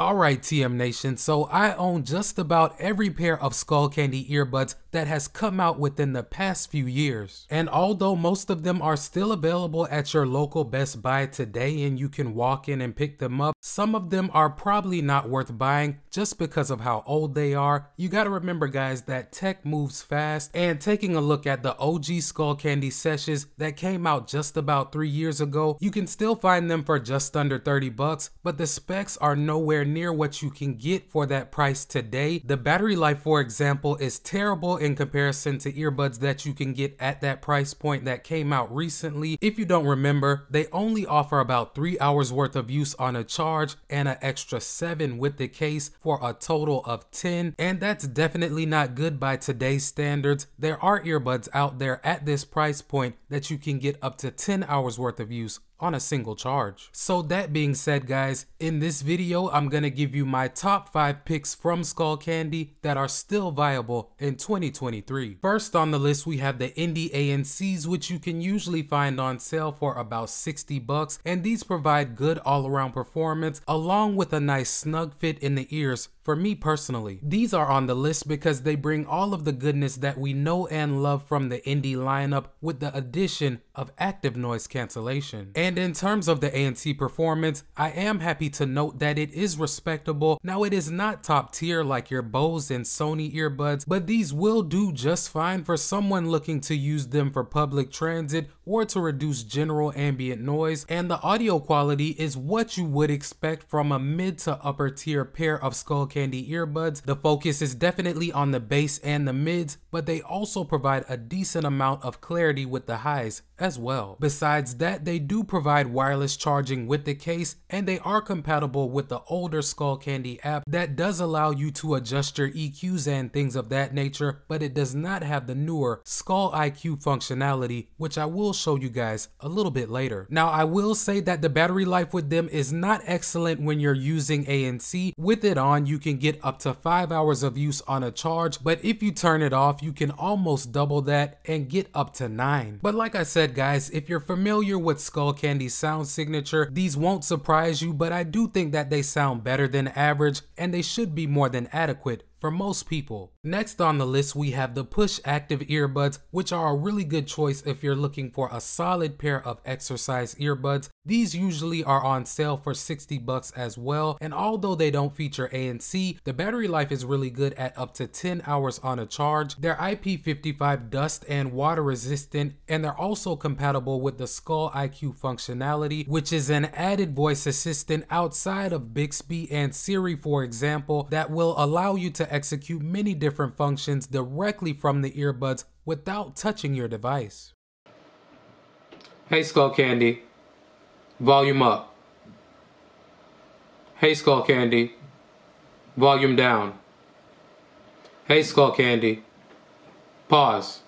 Alright TM Nation, so I own just about every pair of Skullcandy earbuds that has come out within the past few years. And although most of them are still available at your local Best Buy today and you can walk in and pick them up, some of them are probably not worth buying just because of how old they are. You gotta remember guys that tech moves fast and taking a look at the OG Skullcandy Seshes that came out just about three years ago, you can still find them for just under 30 bucks, but the specs are nowhere near what you can get for that price today. The battery life, for example, is terrible in comparison to earbuds that you can get at that price point that came out recently. If you don't remember, they only offer about three hours worth of use on a charge and an extra seven with the case for a total of 10. And that's definitely not good by today's standards. There are earbuds out there at this price point that you can get up to 10 hours worth of use on a single charge. So that being said guys, in this video I'm gonna give you my top 5 picks from Skullcandy that are still viable in 2023. First on the list we have the Indy ANCs which you can usually find on sale for about 60 bucks and these provide good all around performance along with a nice snug fit in the ears for me personally. These are on the list because they bring all of the goodness that we know and love from the Indy lineup with the addition of active noise cancellation. And in terms of the ANC performance, I am happy to note that it is respectable. Now it is not top tier like your Bose and Sony earbuds, but these will do just fine for someone looking to use them for public transit or to reduce general ambient noise. And the audio quality is what you would expect from a mid to upper tier pair of Skullcandy earbuds. The focus is definitely on the bass and the mids, but they also provide a decent amount of clarity with the highs as well. Besides that, they do provide wireless charging with the case and they are compatible with the older Skullcandy app that does allow you to adjust your EQs and things of that nature, but it does not have the newer Skull IQ functionality, which I will show you guys a little bit later. Now, I will say that the battery life with them is not excellent when you're using ANC. With it on, you can get up to 5 hours of use on a charge, but if you turn it off, you can almost double that and get up to 9. But like I said, guys, if you're familiar with Skullcandy's sound signature, these won't surprise you, but I do think that they sound better than average and they should be more than adequate for most people. Next on the list, we have the Push Active earbuds, which are a really good choice if you're looking for a solid pair of exercise earbuds. These usually are on sale for 60 bucks as well, and although they don't feature ANC, the battery life is really good at up to 10 hours on a charge. They're IP55 dust and water resistant, and they're also compatible with the Skull IQ functionality, which is an added voice assistant outside of Bixby and Siri, for example, that will allow you to execute many different functions directly from the earbuds without touching your device. Hey Skullcandy, volume up. Hey Skullcandy, volume down. Hey Skullcandy, pause.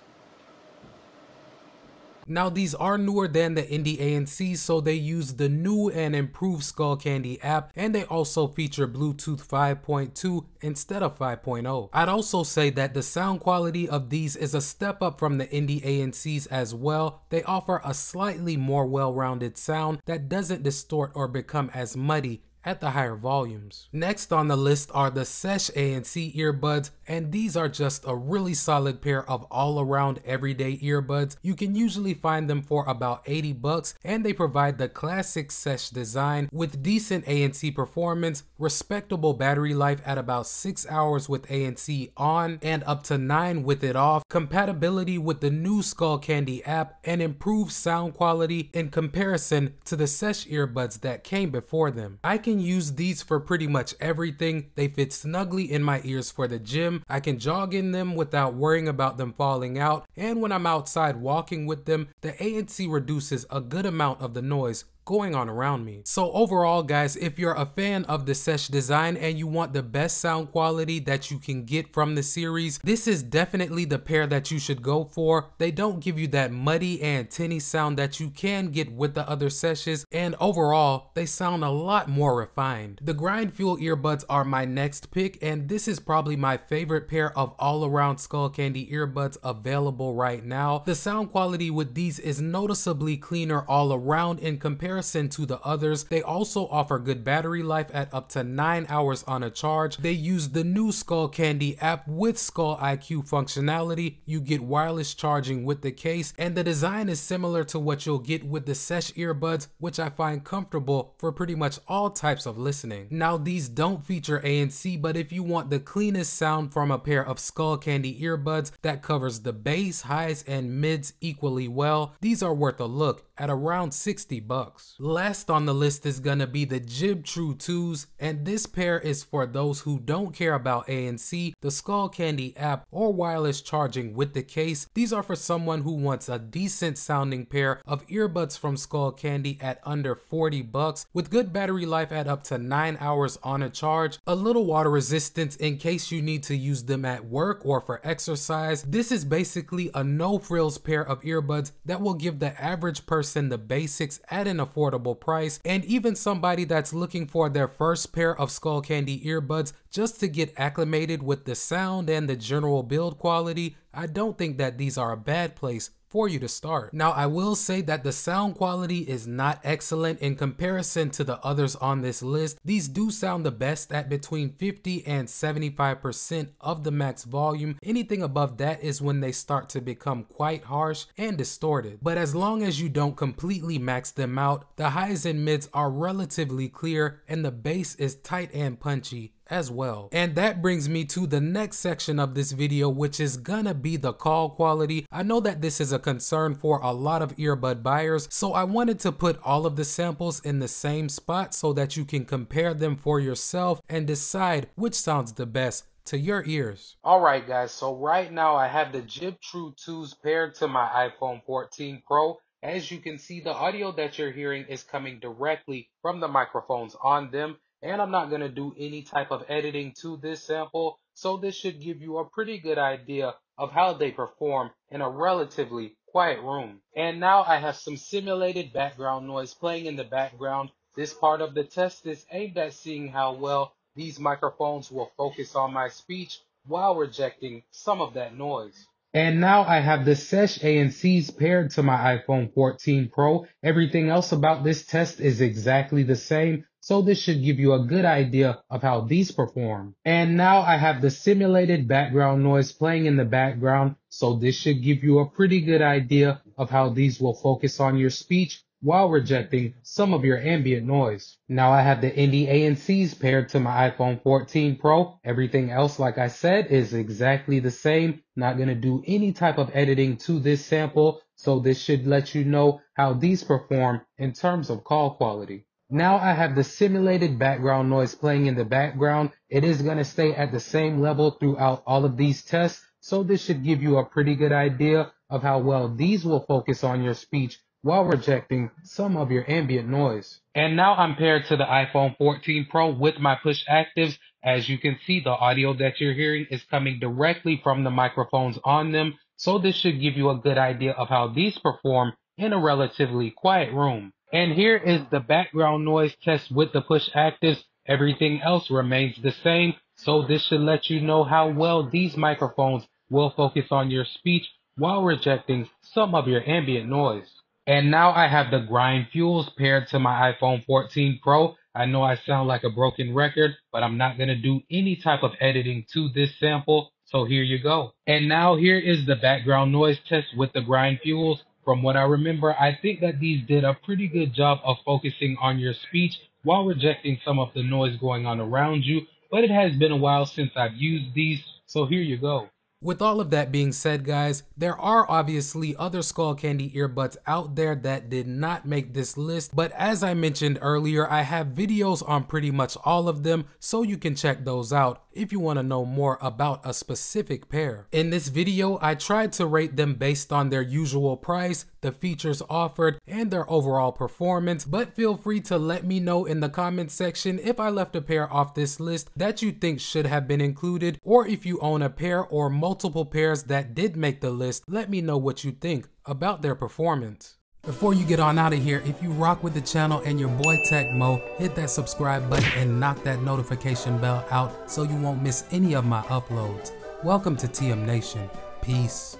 Now these are newer than the Indy ANC so they use the new and improved Skullcandy app and they also feature Bluetooth 5.2 instead of 5.0. I'd also say that the sound quality of these is a step up from the Indy ANCs as well. They offer a slightly more well-rounded sound that doesn't distort or become as muddy at the higher volumes. Next on the list are the Sesh ANC earbuds and these are just a really solid pair of all around everyday earbuds. You can usually find them for about 80 bucks and they provide the classic Sesh design with decent ANC performance, respectable battery life at about 6 hours with ANC on and up to 9 with it off, compatibility with the new Skullcandy app and improved sound quality in comparison to the Sesh earbuds that came before them. I can use these for pretty much everything. They fit snugly in my ears for the gym gym. I can jog in them without worrying about them falling out. And when I'm outside walking with them, the ANC reduces a good amount of the noise going on around me. So overall guys, if you're a fan of the Sesh design and you want the best sound quality that you can get from the series, this is definitely the pair that you should go for. They don't give you that muddy and tinny sound that you can get with the other Seshes and overall, they sound a lot more refined. The Grind Fuel earbuds are my next pick and this is probably my favorite pair of all around Skullcandy earbuds available right now. The sound quality with these is noticeably cleaner all around in comparison comparison to the others, they also offer good battery life at up to 9 hours on a charge. They use the new Skullcandy app with Skull IQ functionality. You get wireless charging with the case, and the design is similar to what you'll get with the Sesh earbuds, which I find comfortable for pretty much all types of listening. Now, these don't feature ANC, but if you want the cleanest sound from a pair of Skullcandy earbuds that covers the bass, highs, and mids equally well, these are worth a look at around 60 bucks. Last on the list is gonna be the Jib True 2s, and this pair is for those who don't care about ANC, the Skullcandy app, or wireless charging with the case. These are for someone who wants a decent sounding pair of earbuds from Skullcandy at under 40 bucks, with good battery life at up to 9 hours on a charge, a little water resistance in case you need to use them at work or for exercise. This is basically a no frills pair of earbuds that will give the average person person the basics at an affordable price, and even somebody that's looking for their first pair of Skullcandy earbuds just to get acclimated with the sound and the general build quality, I don't think that these are a bad place for you to start. Now, I will say that the sound quality is not excellent in comparison to the others on this list. These do sound the best at between 50 and 75% of the max volume. Anything above that is when they start to become quite harsh and distorted. But as long as you don't completely max them out, the highs and mids are relatively clear and the bass is tight and punchy as well. And that brings me to the next section of this video, which is gonna be the call quality. I know that this is a concern for a lot of earbud buyers, so I wanted to put all of the samples in the same spot so that you can compare them for yourself and decide which sounds the best to your ears. Alright guys, so right now I have the Jib True 2s paired to my iPhone 14 Pro. As you can see, the audio that you're hearing is coming directly from the microphones on them and I'm not going to do any type of editing to this sample, so this should give you a pretty good idea of how they perform in a relatively quiet room. And now I have some simulated background noise playing in the background. This part of the test is aimed at seeing how well these microphones will focus on my speech while rejecting some of that noise. And now I have the Sesh ANCs paired to my iPhone 14 Pro. Everything else about this test is exactly the same, so this should give you a good idea of how these perform. And now I have the simulated background noise playing in the background, so this should give you a pretty good idea of how these will focus on your speech while rejecting some of your ambient noise. Now I have the Indy ANCs paired to my iPhone 14 Pro. Everything else, like I said, is exactly the same. Not going to do any type of editing to this sample, so this should let you know how these perform in terms of call quality. Now I have the simulated background noise playing in the background. It is going to stay at the same level throughout all of these tests. So this should give you a pretty good idea of how well these will focus on your speech while rejecting some of your ambient noise. And now I'm paired to the iPhone 14 Pro with my push actives. As you can see, the audio that you're hearing is coming directly from the microphones on them. So this should give you a good idea of how these perform in a relatively quiet room. And here is the background noise test with the push actives. Everything else remains the same. So this should let you know how well these microphones will focus on your speech while rejecting some of your ambient noise. And now I have the Grind Fuels paired to my iPhone 14 Pro. I know I sound like a broken record, but I'm not going to do any type of editing to this sample. So here you go. And now here is the background noise test with the Grind Fuels. From what I remember, I think that these did a pretty good job of focusing on your speech while rejecting some of the noise going on around you, but it has been a while since I've used these, so here you go. With all of that being said, guys, there are obviously other Skullcandy earbuds out there that did not make this list, but as I mentioned earlier, I have videos on pretty much all of them, so you can check those out if you want to know more about a specific pair. In this video, I tried to rate them based on their usual price, the features offered, and their overall performance, but feel free to let me know in the comments section if I left a pair off this list that you think should have been included, or if you own a pair or multiple pairs that did make the list, let me know what you think about their performance. Before you get on out of here, if you rock with the channel and your boy Techmo, hit that subscribe button and knock that notification bell out so you won't miss any of my uploads. Welcome to TM Nation. Peace.